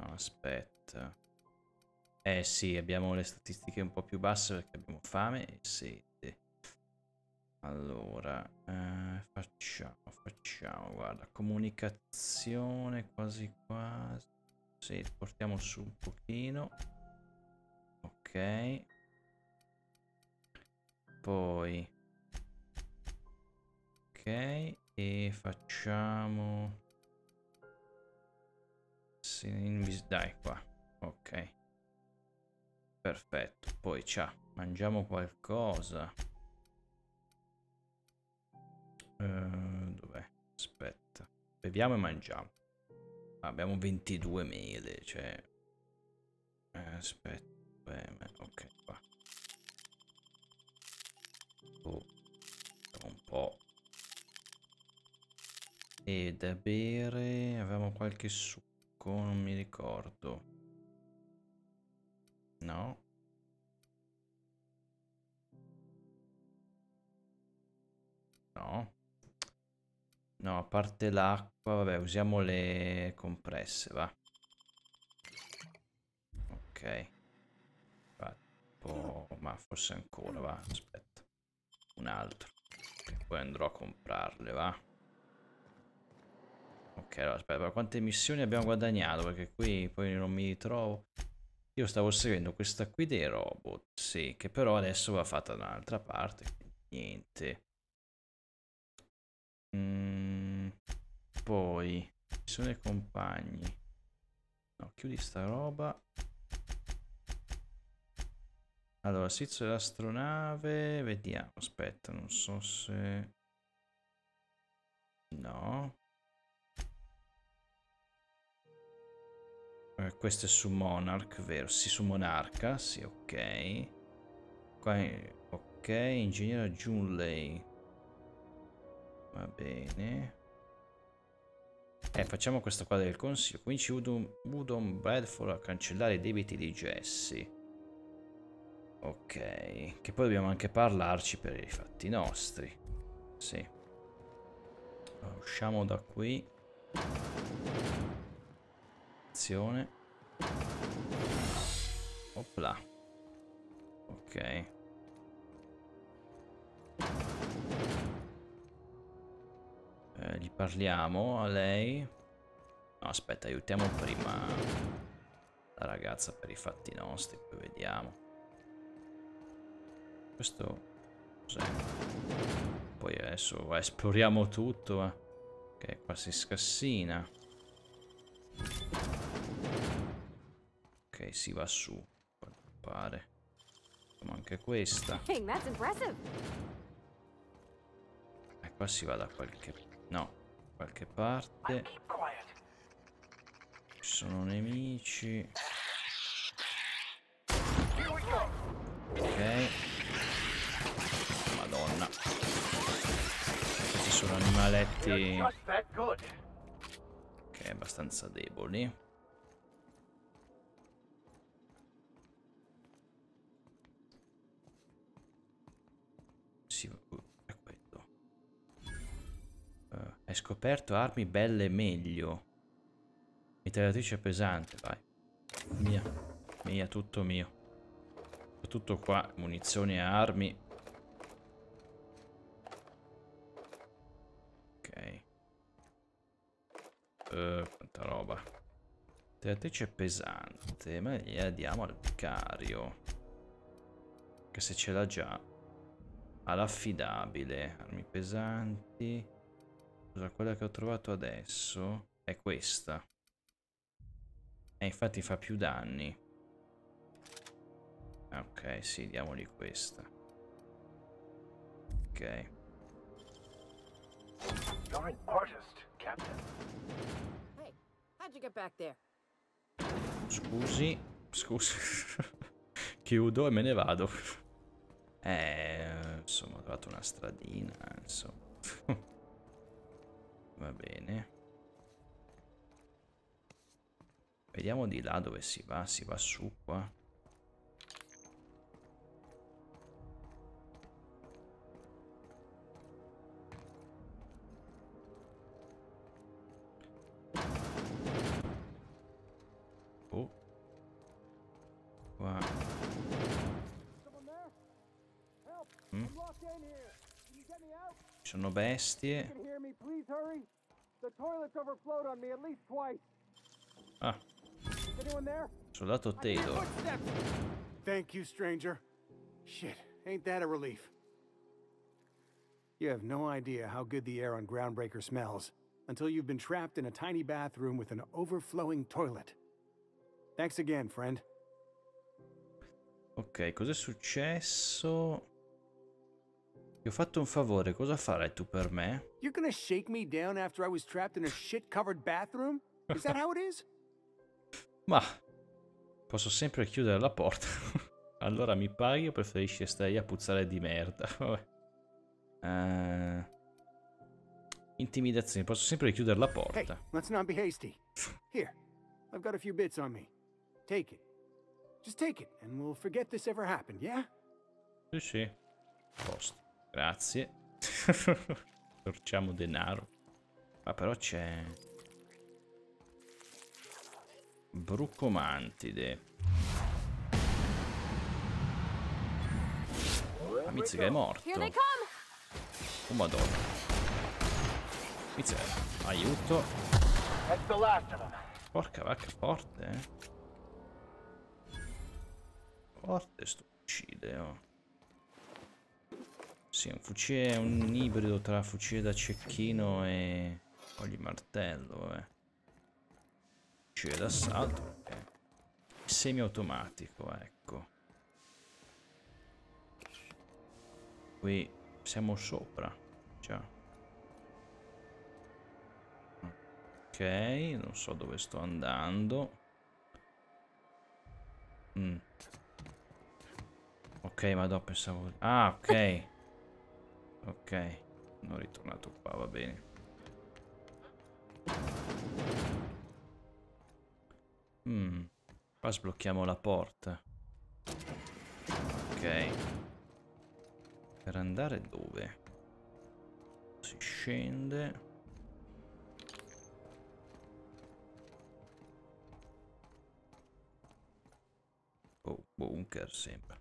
Aspetta. Eh sì, abbiamo le statistiche un po' più basse perché abbiamo fame e sete. Allora, eh, facciamo, facciamo, guarda, comunicazione quasi quasi. Sì, portiamo su un pochino. Ok. Poi. Ok, e facciamo... Invis- dai qua. Ok. Perfetto. Poi ciao. Mangiamo qualcosa. Eh, dov'è? Aspetta. Beviamo e mangiamo. Abbiamo 22 mele, cioè... Eh, aspetta. Beh, ok, qua. Oh. Un po'. E da bere... Avevamo qualche succo, non mi ricordo. No? No. No, a parte l'acqua, vabbè, usiamo le compresse, va. Ok. Va, ma forse ancora, va, aspetta. Un altro. Poi andrò a comprarle, va? Ok, allora aspetta, quante missioni abbiamo guadagnato? Perché qui poi non mi ritrovo. Io stavo seguendo questa qui dei robot, sì, che però adesso va fatta da un'altra parte, niente. Mm, poi, missione compagni. No, chiudi sta roba. Allora, sito dell'astronave, vediamo, aspetta, non so se... No. Eh, questo è su Monarch, vero? Sì, su Monarca, sì, ok. Qua è... Ok, ingegnere Junley. Va bene. Eh, facciamo questa qua del consiglio. Convinci Udon, Bradford a cancellare i debiti di Jesse. Ok, che poi dobbiamo anche parlarci per i fatti nostri. Sì. Usciamo da qui azione. Opla. Ok. Eh, gli parliamo a lei. No, aspetta, aiutiamo prima la ragazza per i fatti nostri, poi vediamo. Questo cos'è? Poi adesso esploriamo tutto. Eh. Ok, qua si scassina. Ok, si va su. Quanto pare. Ma anche questa. E qua si va da qualche... No, qualche parte. Ci sono nemici. Ok. Madonna. Questi sono animaletti... Ok, abbastanza deboli. Hai scoperto armi belle meglio. Mitragliatrice pesante, vai. Mia. Mia, tutto mio. Tutto qua, munizioni e armi. Ok. Uh, quanta roba. Mitragliatrice pesante, ma gliela diamo al vicario. Che se ce l'ha già all'affidabile armi pesanti Cosa, quella che ho trovato adesso è questa. E infatti fa più danni. Ok sì diamogli questa. Ok. Scusi scusi. Chiudo e me ne vado. Eh, insomma, ho trovato una stradina, insomma. Va bene. Vediamo di là dove si va, si va su qua. Oh. Mm. Sono bestie. Ah. Anyone there? Soldato Taylor. Thank you, stranger. Shit, ain't that a relief? You have no idea how good the air on Groundbreaker smells until you've been trapped in a tiny bathroom with an overflowing toilet. Thanks again, friend. Ok, cos'è successo? Ti ho fatto un favore, cosa farai tu per me? You're gonna shake me down after I was trapped in a shit-covered bathroom? Is that how it is? Ma posso sempre chiudere la porta. allora mi paghi o preferisci stare a puzzare di merda? Uh, intimidazione, posso sempre chiudere la porta. Hey, let's not be hasty. Here, I've got a few bits on me. Take it. Just take it and we'll forget this ever happened, yeah? Sì, sì. Posto. Grazie. Torciamo denaro. Ma però c'è... Brucomantide. La mizzica è morto. Oh madonna. Mizzer, aiuto. That's the last of them. Porca vacca, forte, eh. Forte sto fucile, oh. Sì, un fucile un ibrido tra fucile da cecchino e ogli martello, vabbè. Fucile d'assalto, ok. Semi-automatico, ecco. Qui siamo sopra, già. Ok, non so dove sto andando. Mm. Ok, ma dopo pensavo... Ah, ok. Ok, sono ritornato qua, va bene. Mm. Qua sblocchiamo la porta. Ok. Per andare dove? Si scende. Oh, bunker sempre.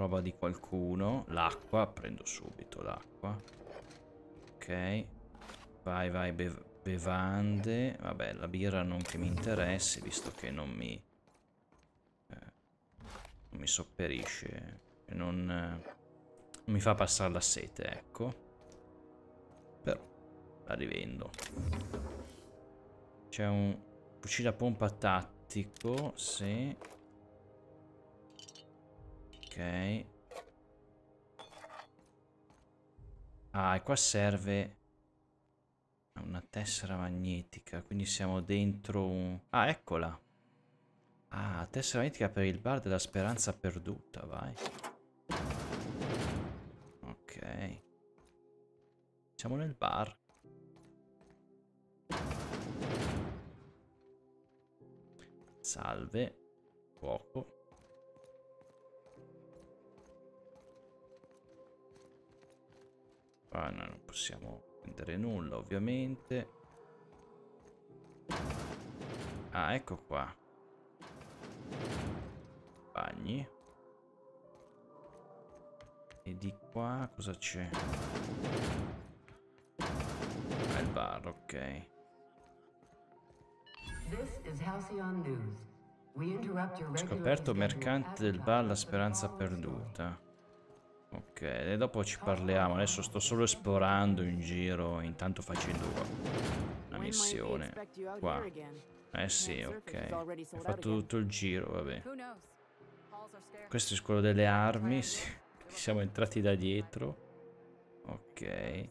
Roba di qualcuno. L'acqua, prendo subito l'acqua. Ok. Vai, vai, bev bevande. Vabbè, la birra non che mi interessi, visto che non mi... Eh, non mi sopperisce. Non, eh, non mi fa passare la sete, ecco. Però la rivendo. C'è un fucile a pompa tattico, sì. Ok. Ah, e qua serve una tessera magnetica, quindi siamo dentro un... Ah, eccola! Ah, tessera magnetica per il bar della speranza perduta, vai. Ok. Siamo nel bar. Salve. Fuoco. Ah, no, non possiamo prendere nulla, ovviamente. Ah, ecco qua. Bagni. E di qua cosa c'è? Ah, il bar, ok. Scoperto mercante del bar La Speranza Perduta. Ok, e dopo ci parliamo. Adesso sto solo esplorando in giro, intanto facendo una missione. Qua. Eh sì, ok. Ho fatto tutto il giro, vabbè. Questo è quello delle armi. Sì. Siamo entrati da dietro. Ok.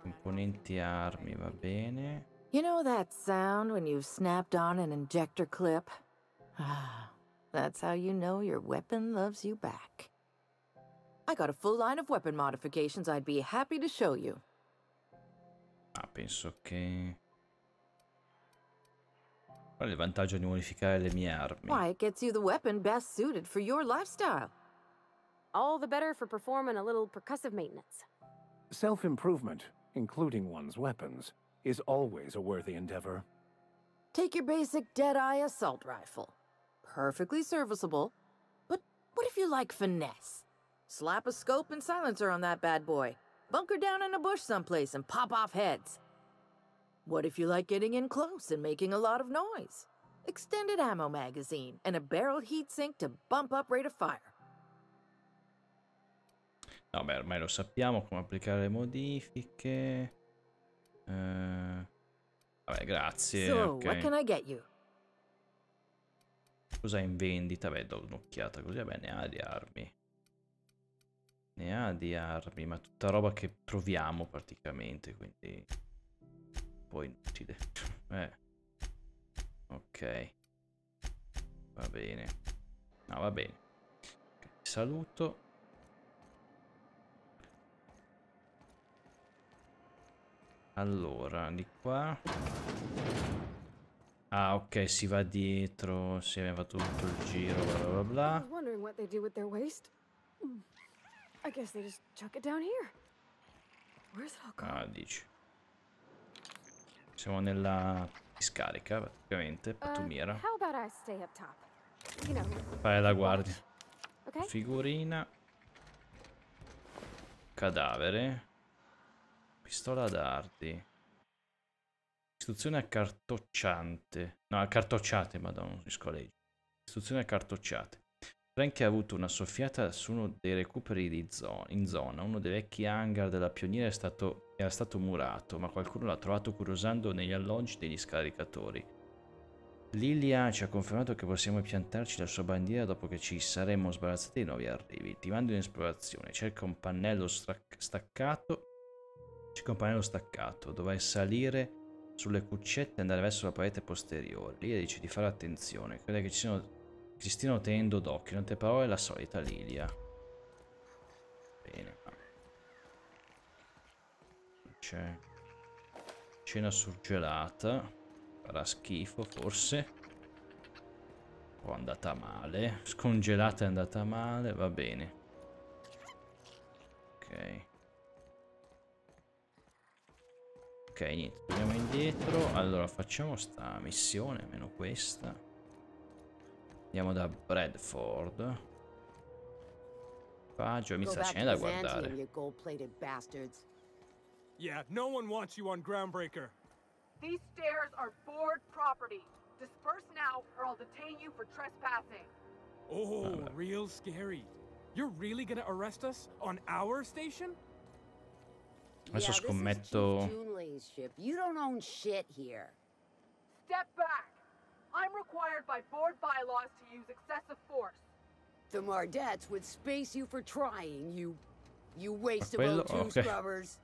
Componenti armi, va bene. You know that sound when you've snapped on an injector clip? Ah, that's how you know your weapon loves you back. I got a full line of weapon modifications I'd be happy to show you. Ah, penso che... Qual è il vantaggio di modificare le mie armi? Why, it gets you the weapon best suited for your lifestyle. All the better for performing a little percussive maintenance. Self-improvement, including one's weapons, is always a worthy endeavor. Take your basic Deadeye assault rifle. Perfectly serviceable. But what if you like finesse? Slap a scope and silencer on that bad boy. Bunker down in a bush someplace and pop off heads. What if you like getting in close and making a lot of noise? Extended ammo magazine and a barrel heatsink to bump up rate of fire. No, beh, ormai lo sappiamo come applicare le modifiche. Uh, vabbè, grazie. So, okay. what can I get you? Cosa in vendita? Beh, do un'occhiata così, vabbè, ne ha di armi. Ne ha di armi, ma tutta roba che troviamo praticamente, quindi... Poi inutile. Eh. Ok. Va bene. No, va bene. Okay, saluto. Allora, di qua... Ah, ok, si va dietro, si è fatto tutto il giro, bla bla bla. I guess they just chuck it down here. Where's it all gone? Ah, dici. Siamo nella discarica, praticamente, pattumiera. Uh, how about I stay up top? You know. Fare la guardia. Okay. Figurina. cadavere. Pistola a dardi. Istruzione accartocciante. No, accartocciate, madonna, scolegio. Istruzioni accartocciate. Frank ha avuto una soffiata su uno dei recuperi di zo in zona. Uno dei vecchi hangar della pioniera stato, era stato murato, ma qualcuno l'ha trovato curiosando negli alloggi degli scaricatori. Lilia ci ha confermato che possiamo piantarci la sua bandiera dopo che ci saremmo sbarazzati dei nuovi arrivi. Ti mando in esplorazione. Cerca un pannello staccato. Cerca un pannello staccato. Dovrai salire sulle cuccette e andare verso la parete posteriore. Lilia dice di fare attenzione. Crede che ci, siano, stiano tenendo d'occhio. In altre parole, la solita Lilia. Bene. C'è cena surgelata. Farà schifo, forse. O è andata male. Scongelata è andata male, va bene. Ok. Ok, niente, torniamo indietro. Allora, facciamo sta missione, almeno questa. Andiamo da Bradford. Paggio, inizia ce n'è da guardare. Yeah, no one wants you on Groundbreaker. These stairs are board property. Disperse now, or I'll detain you for trespassing. Oh, real scary. You're really gonna arrest us on our station? Adesso scommetto... ship. You don't own shit here. Step back. I'm required by board bylaws to use excessive force. The Mardettes would space you for trying, you... You waste of O2 okay. scrubbers.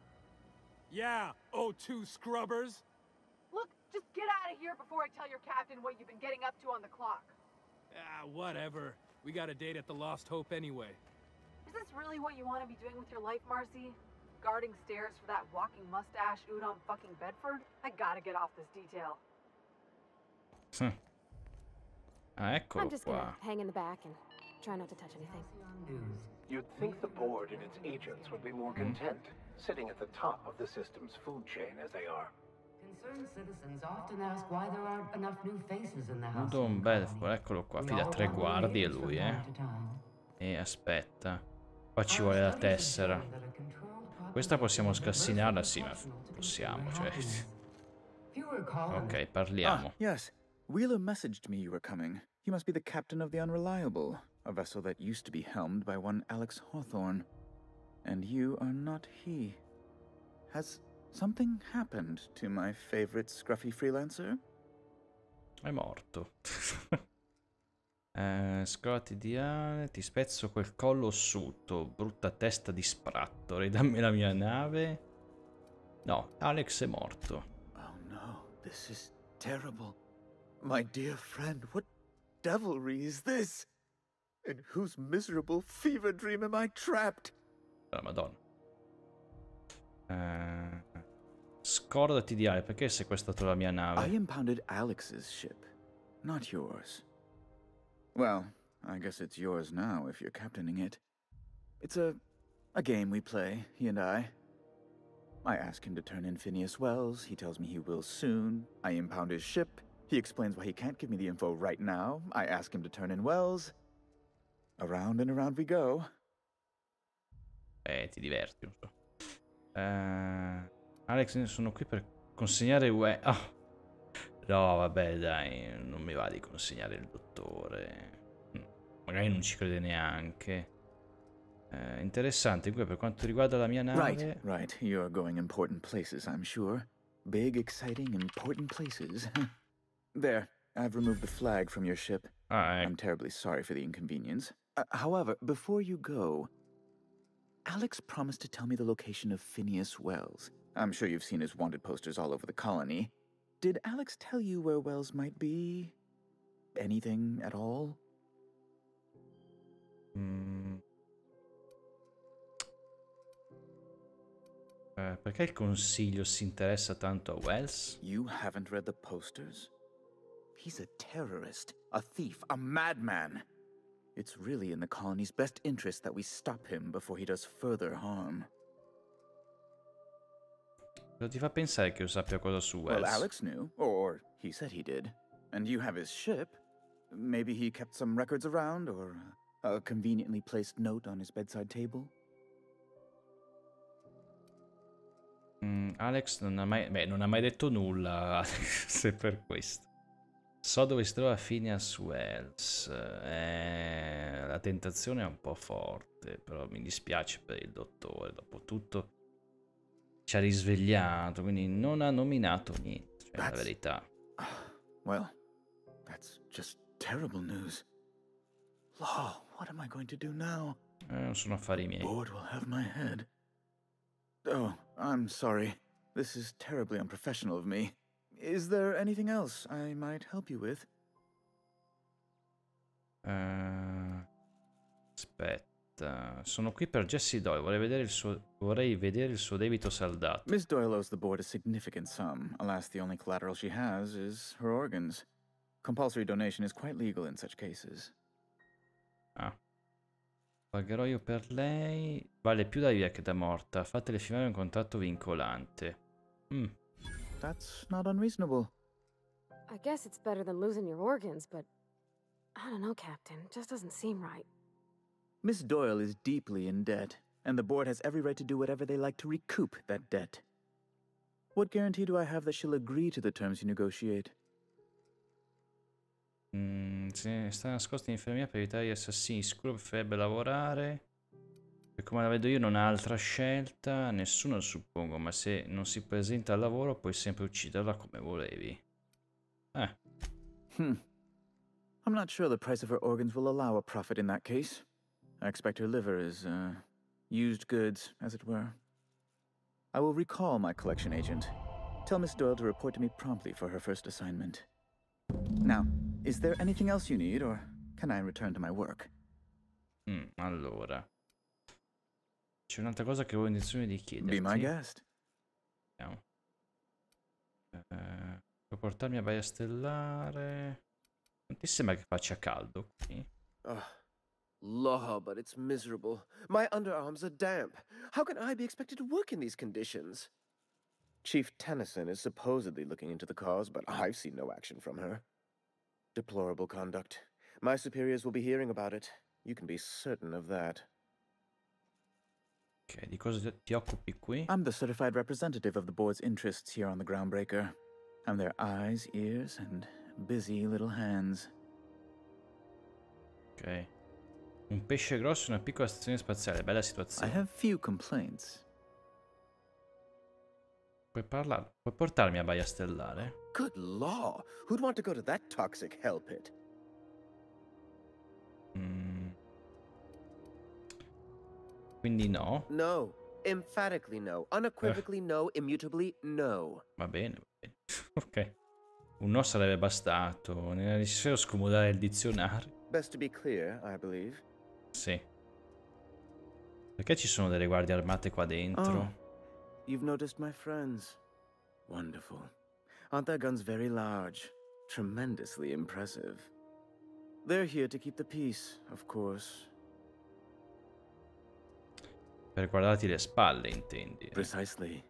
Yeah, O2 scrubbers. Look, just get out of here before I tell your captain what you've been getting up to on the clock. Ah, whatever. We got a date at the Lost Hope anyway. Is this really what you want to be doing with your life, Marcy? Guarding stairs for that walking mustache Udon fucking Bedford? I gotta get off this detail. Ah, eccolo I'm just gonna qua. hang in the back and try not to touch anything. You'd think the board and its agents would be more content, sitting at the top of the system's food chain as they are. Concerned citizens often ask why there aren't enough new faces in the house. Udon Bedford, eccolo qua. Fida tre guardie lui, eh. E aspetta. Qua ci vuole la tessera. Questa possiamo scassinarla? Sì, ma possiamo, cioè... Ok, parliamo. Ah, yes. Wheeler messaged me you were coming. You must be the captain of the Unreliable, a vessel that used to be helmed by one Alex Hawthorne. And you are not he. Has something happened to my favorite scruffy freelancer? È morto. eh, scrotti di ale, ti spezzo quel collo ossuto, brutta testa di spratto, ridammi la mia nave. No, Alex è morto. Oh no, this is terrible. My dear friend, what devilry is this? In whose miserable fever dream am I trapped? La madonna. Eh, scordati di Ale, perché hai sequestrato la mia nave? I impounded Alex's ship, not yours. Well, I guess it's yours now if you're captaining it. It's a a game we play, he and I. I ask him to turn in Phineas Wells, he tells me he will soon. I impound his ship, he explains why he can't give me the info right now. I ask him to turn in Wells. Around and around we go. Eh, ti diverti un po'. Eh, Alex, sono qui per consegnare UE. Ah. No, vabbè, dai, non mi va di consegnare il dottore. Mm, Magari non ci crede neanche. Eh, interessante, comunque per quanto riguarda la mia nave... Right, right. You're going important places, I'm sure. Big, exciting, important places. there, I've removed the flag from your ship. I'm terribly sorry for the inconvenience. Uh, however, before you go, Alex promised to tell me the location of Phineas Wells. I'm sure you've seen his wanted posters all over the colony. Did Alex tell you where Wells might be? Anything at all? Mm. Eh, perché il consiglio si interessa tanto a Wells? You haven't read the posters? He's a terrorist, a thief, a madman. It's really in the colony's best interest that we stop him before he does further harm. Cosa ti fa pensare che io sappia cosa su? Well, Alex knew, or he said he did. And you have his ship. Maybe he kept some records around, or a conveniently placed note on his bedside table. Mm, Alex non ha mai... Beh, non ha mai detto nulla, se per questo. So dove si trova Phineas Wells. Eh, la tentazione è un po' forte, però mi dispiace per il dottore. Dopotutto ci ha risvegliato, quindi non ha nominato niente, cioè that's... la verità. Well, that's just terrible news. Law, what am I going to do now? Eh, non sono affari miei. board will have my head. Oh, I'm sorry. This is terribly unprofessional of me. Is there anything else I might help you with? Uh, aspetta, sono qui per Jesse Doyle. Vorrei vedere il suo, vedere il suo debito saldato. Miss Doyle owes the board a significant sum. Alas, the only collateral she has is her organs. Compulsory donation is quite legal in such cases. Ah. Pagherò io per lei. Vale più da via che da morta. Fatele firmare un contratto vincolante. Mm. That's not unreasonable. I guess it's better than losing your organs, but I don't know, Captain. It just doesn't seem right. Miss Doyle is deeply in debt, and the board has every right to do whatever they like to recoup that debt. What guarantee do I have that she'll agree to the terms you negotiate? Mm, se sta nascosta in infermeria per evitare gli assassini, sicuro preferirebbe lavorare. E come la vedo io non ha altra scelta, nessuno suppongo, ma se non si presenta al lavoro puoi sempre ucciderla come volevi. Eh. Hmm. I'm not sure the price of her organs will allow a profit in that case. I expect her liver is, uh, used goods, as it were. I will recall my collection agent. Tell Miss Doyle to report to me promptly for her first assignment. Now, is there anything else you need, or can I return to my work? Mm, allora. C'è un'altra cosa che avevo intenzione di chiederti. Be my guest. Vediamo. Eh, puoi portarmi a Baia Stellare? Non ti sembra che faccia caldo qui? Oh, law, but it's miserable. My underarms are damp. How can I be expected to work in these conditions? Chief Tennyson is supposedly looking into the cause, but I've seen no action from her. Deplorable conduct. My superiors will be hearing about it. You can be certain of that. Ok, di cosa ti occupi qui? I'm the certified representative of the board's interests here on the Groundbreaker. I'm their eyes, ears, and busy little hands. Ok. Un pesce grosso in una piccola stazione spaziale, bella situazione. I have few complaints. Puoi parlare? Puoi portarmi a Baia Stellare? Good law! Who'd want to go to that toxic hell Quindi no? No. Emphatically no. Unequivocally eh. no. Immutably no. Va bene, va bene. ok. Un no sarebbe bastato. Non era necessario scomodare il dizionario. Best to be clear, I believe. Sì. Perché ci sono delle guardie armate qua dentro? Oh. You've noticed my friends. Wonderful. Aren't their guns very large? Tremendously impressive. They're here to keep the peace, of course. Per guardarti le spalle, intendi? Precisely.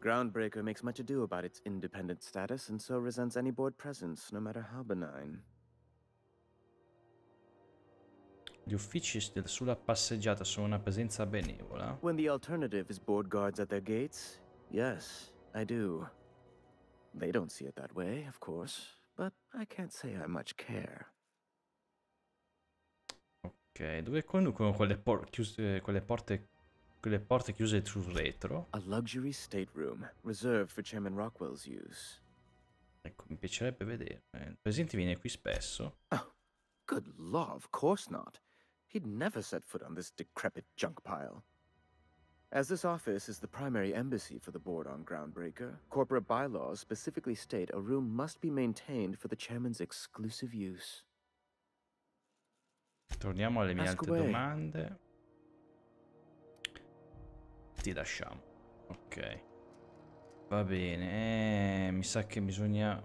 Groundbreaker makes much ado about its independent status and so resents any board presence, no matter how benign. Gli uffici sulla passeggiata sono una presenza benevola? When the alternative is board guards at their gates, yes, I do. They don't see it that way, of course, but I can't say I much care. Ok, dove conducono quelle, por chiuse, quelle porte quelle porte chiuse sul retro? A luxury stateroom, reserved for Chairman Rockwell's use. Ecco, mi piacerebbe vedere. Il presidente viene qui spesso. Oh, good law, of course not. He'd never set foot on this decrepit junk pile. As this office is the primary embassy for the board on Groundbreaker, corporate bylaws specifically state a room must be maintained for the chairman's exclusive use. Torniamo alle mie Ask altre away. domande. Ti lasciamo. Ok. Va bene. Eh, mi sa che bisogna...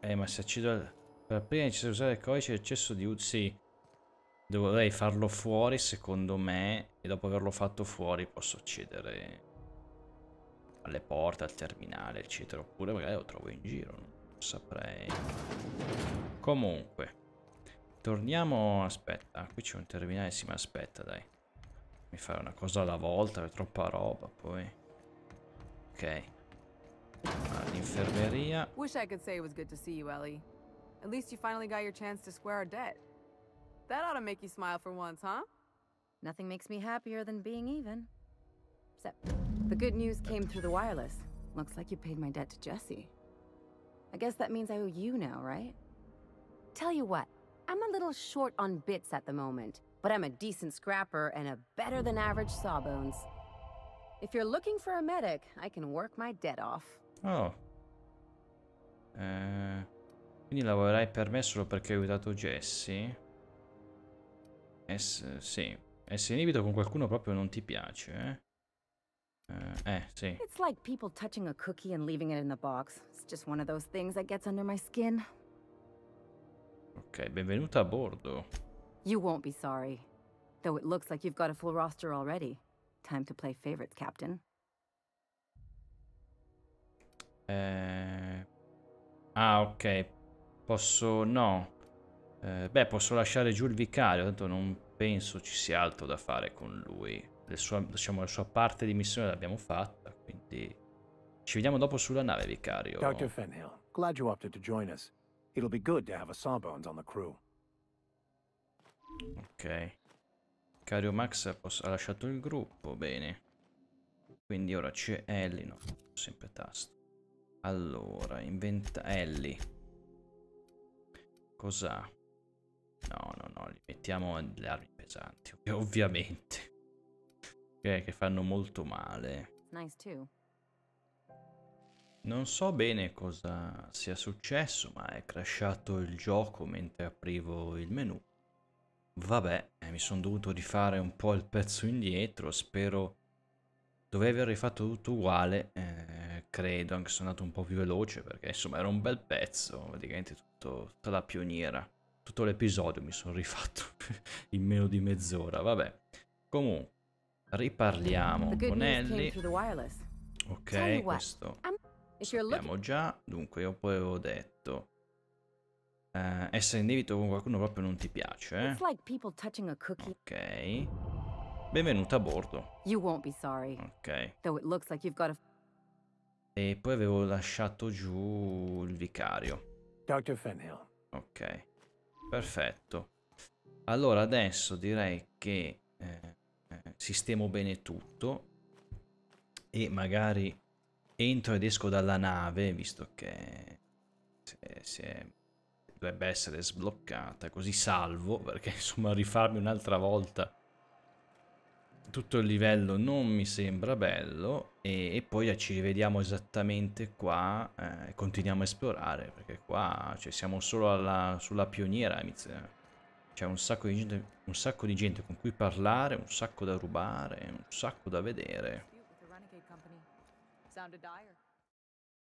Eh, ma se accedo... Per prima necessario usare il codice di accesso di... Sì. Dovrei farlo fuori secondo me e dopo averlo fatto fuori posso accedere alle porte, al terminale eccetera oppure magari lo trovo in giro, non saprei. Comunque, torniamo, aspetta, qui c'è un terminale, sì ma aspetta dai. Mi fare una cosa alla volta, è troppa roba poi. Ok. Ah, All'infermeria. Wish I could say it was good to see you, Ellie. At least you finally got your chance to square our debt. That ought to make you smile for once, huh? Nothing makes me happier than being even. Except the good news came through the wireless. Looks like you paid my debt to Jesse. I guess that means I owe you now, right? Tell you what, I'm a little short on bits at the moment, but I'm a decent scrapper and a better than average sawbones. If you're looking for a medic, I can work my debt off. Oh. Eh, quindi lavorerai per me solo perché ho aiutato Jesse? Es sì. Essere inibito con qualcuno proprio non ti piace, eh? Uh, eh, sì. It's like people touching a cookie and leaving it in the box. It's just one of those things that gets under my skin. Ok, benvenuta a bordo. You won't be sorry. Though it looks like you've got a full roster already. Time to play favorites, Captain. Eh... Ah, ok. Posso... no. Eh, beh, posso lasciare giù il vicario, tanto non penso ci sia altro da fare con lui. La sua, diciamo, la sua parte di missione l'abbiamo fatta, quindi... Ci vediamo dopo sulla nave, vicario. Dr. Fenhill, glad you opted to join us. It'll be good to have a Sawbones on the crew. Ok. Vicario Max ha lasciato il gruppo, bene. Quindi ora c'è Ellie, no, sempre tasto. Allora, inventa Ellie. Cos'ha? No, no, no, li mettiamo le armi pesanti, ovviamente. Ok, che fanno molto male. Nice too. Non so bene cosa sia successo, ma è crashato il gioco mentre aprivo il menu. Vabbè, eh, mi sono dovuto rifare un po' il pezzo indietro, spero... Dovevo aver rifatto tutto uguale, eh, credo, anche se sono andato un po' più veloce, perché insomma era un bel pezzo, praticamente tutto, tutta la pioniera. Tutto l'episodio mi sono rifatto in meno di mezz'ora, vabbè. Comunque, riparliamo con Ellie. Ok, questo sappiamo già. Dunque, io poi avevo detto... Uh, essere in debito con qualcuno proprio non ti piace, eh? Ok. Benvenuta a bordo. Ok. E poi avevo lasciato giù il vicario. Dr. Fenhill. Ok. Perfetto. Allora adesso direi che eh, sistemo bene tutto e magari entro ed esco dalla nave, visto che si è, si è, dovrebbe essere sbloccata, così salvo, perché insomma rifarmi un'altra volta tutto il livello non mi sembra bello e, e poi ci rivediamo esattamente qua e eh, continuiamo a esplorare, perché qua cioè, siamo solo alla, sulla pioniera. C'è un un sacco di gente con cui parlare, un sacco da rubare, un sacco da vedere.